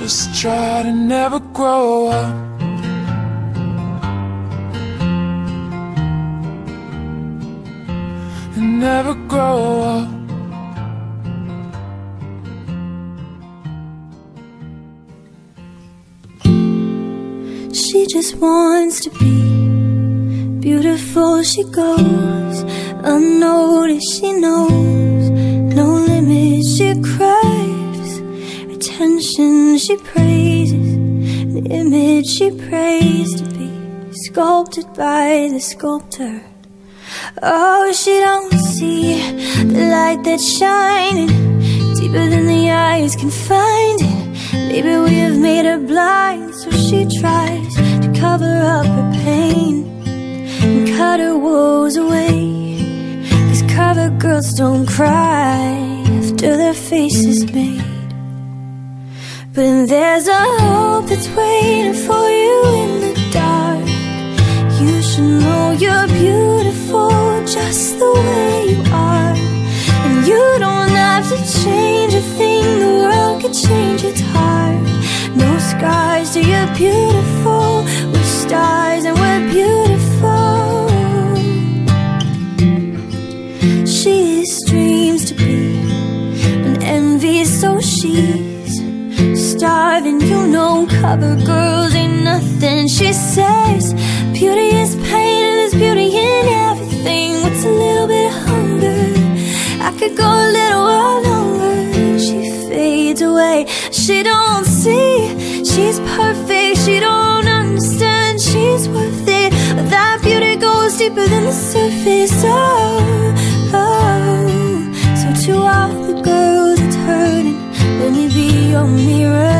just try to never grow up And never grow up She just wants to be beautiful. She goes unnoticed. She knows no limits. She craves attention. She praises the image she prays to be sculpted by the sculptor. Oh, she don't see the light that's shining deeper than the eyes can find it. Maybe we have made her blind, so she tries to cover up her pain and cut her woes away. Cause cover girls don't cry after their face is made. But there's a hope that's waiting for you in the dark. You should know you're beautiful just the way you are. And you don't have to change a thing, the world could change its heart. No scars to you're beautiful. We're stars and we're beautiful. She dreams to be and envy, so she cover girls ain't nothing. She says, Beauty is pain and there's beauty in everything. What's a little bit of hunger? I could go a little while longer. She fades away. She don't see she's perfect. She don't understand she's worth it. But that beauty goes deeper than the surface. Oh, oh. So to all the girls that's hurting, let me be your mirror.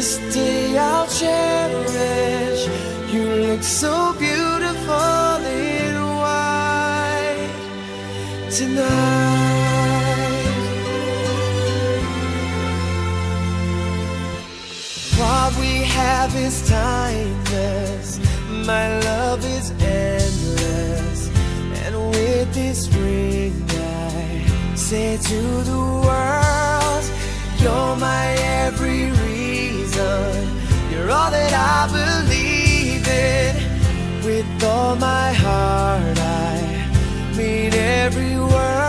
this day I'll cherish. You look so beautiful in white tonight. What we have is timeless. My love is endless. And with this ring, I say to the world, You're my every. All that I believe in. With all my heart, I mean every word.